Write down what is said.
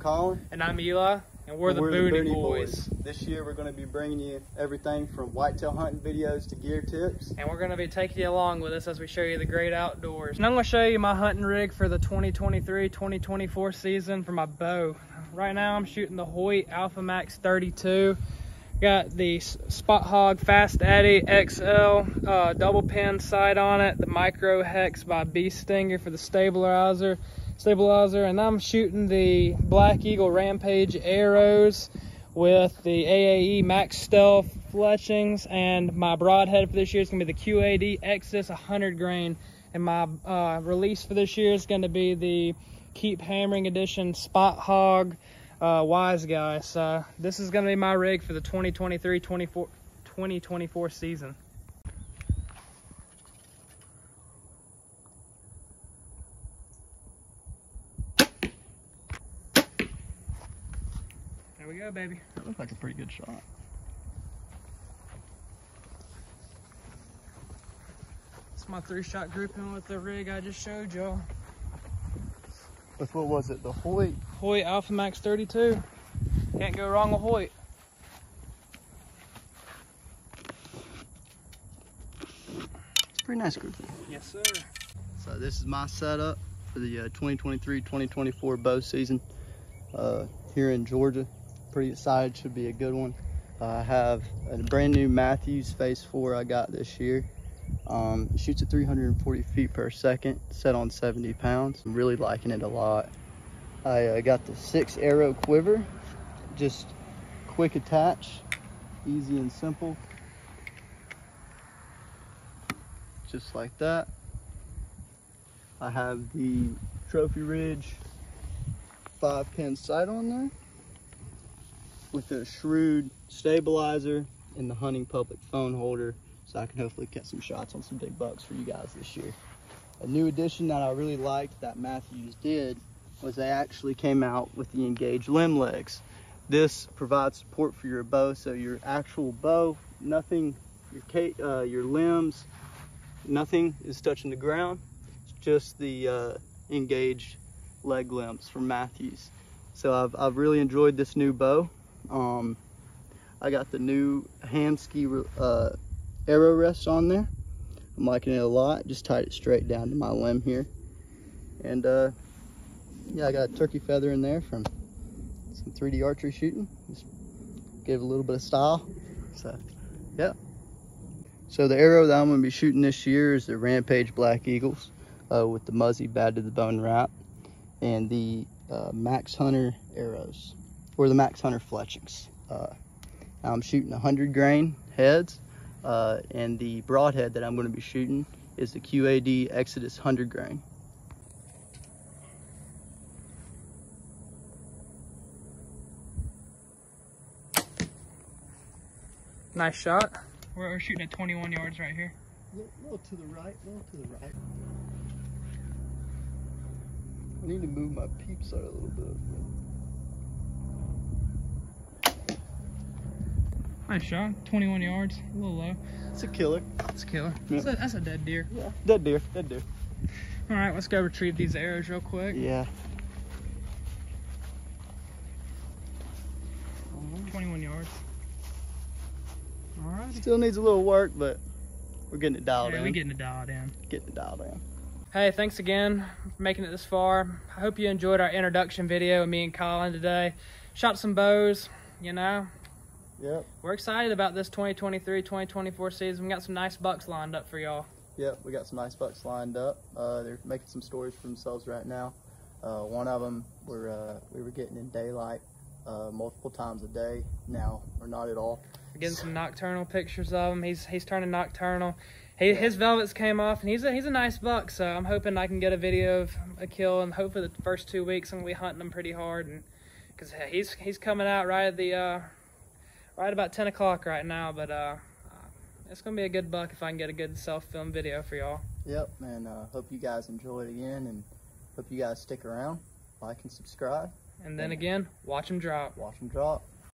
Colin. And I'm Eli, and we're, the, we're Boonie Boyz. This year we're going to be bringing you everything from whitetail hunting videos to gear tips. And we're going to be taking you along with us as we show you the great outdoors. And I'm going to show you my hunting rig for the 2023-2024 season for my bow. Right now I'm shooting the Hoyt Alpha Max 32. Got the Spot Hogg Fast Eddie XL uh, double pin sight on it, the Micro Hex by Bee Stinger for the stabilizer, stabilizer, and I'm shooting the Black Eagle Rampage arrows with the AAE Max Stealth fletchings, and my broadhead for this year is gonna be the QAD Exodus 100 grain, and my uh, release for this year is gonna be the Keep Hammering Edition Spot Hogg uh, wise guy. So this is going to be my rig for the 2023-2024 season. There we go, baby. That looks like a pretty good shot. It's my three-shot grouping with the rig I just showed y'all. With what was it? The Hoyt? Hoyt Alpha Max 32. Can't go wrong with Hoyt. It's a pretty nice group. Yes, sir. So this is my setup for the uh, 2023-2024 bow season uh, here in Georgia. Pretty excited, should be a good one. Uh, I have a brand new Mathews Phase 4 I got this year. Um, shoots at 340 feet per second, set on 70 pounds. I'm really liking it a lot. I uh, got the six arrow quiver, just quick attach, easy and simple. Just like that. I have the Trophy Ridge five pin sight on there with a Shrewd stabilizer and the Hunting Public phone holder so I can hopefully get some shots on some big bucks for you guys this year. A new addition that I really liked that Mathews did was they actually came out with the engaged limb legs. This provides support for your bow, so your actual bow, nothing, your, uh, your limbs, nothing is touching the ground. It's just the uh, engaged leg limbs from Mathews. So I've, I've really enjoyed this new bow. Um, I got the new Hamskea uh, arrow rests on there. I'm liking it a lot. Just tied it straight down to my limb here. And uh, yeah, I got a turkey feather in there from some 3D archery shooting. Just gave a little bit of style. So, yeah. So the arrow that I'm to be shooting this year is the Rampage Black Eagles uh, with the Muzzy Bad to the Bone wrap and the uh, Max Hunter arrows or the Max Hunter fletchings. Uh, I'm shooting 100 grain heads uh, and the broadhead that I'm going to be shooting is the QAD Exodus 100 grain. Nice shot. We're, we're shooting at 21 yards right here. A little, little to the right, a little to the right. I need to move my peep sight a little bit. Nice shot. 21 yards. A little low. It's a killer. It's a killer. Yeah. That's, a, that's a dead deer. Yeah, dead deer, dead deer. All right, let's go retrieve these arrows real quick. Yeah. 21 yards. All right. Still needs a little work, but we're getting it dialed Yeah, in. we're getting it dialed in. getting it dialed in. Hey, thanks again for making it this far. I hope you enjoyed our introduction video of me and Colin today. Shot some bows, you know. Yep. We're excited about this 2023-2024 season. We got some nice bucks lined up for y'all. Yep, we got some nice bucks lined up. Uh, they're making some stories for themselves right now. Uh, one of them, we're, uh, we were getting in daylight uh, multiple times a day. Now, we're not at all. We're getting some nocturnal pictures of him. He's he's turning nocturnal. He, his velvets came off, and he's a, he's a nice buck. So I'm hoping I can get a video of a kill, and hopefully the first two weeks I'm gonna be hunting him pretty hard, and because he's he's coming out right at the uh, right about 10 o'clock right now. But uh, it's gonna be a good buck if I can get a good self-film video for y'all. Yep, and uh, hope you guys enjoy it again, and hope you guys stick around, like and subscribe, And then again, watch him drop. watch them drop.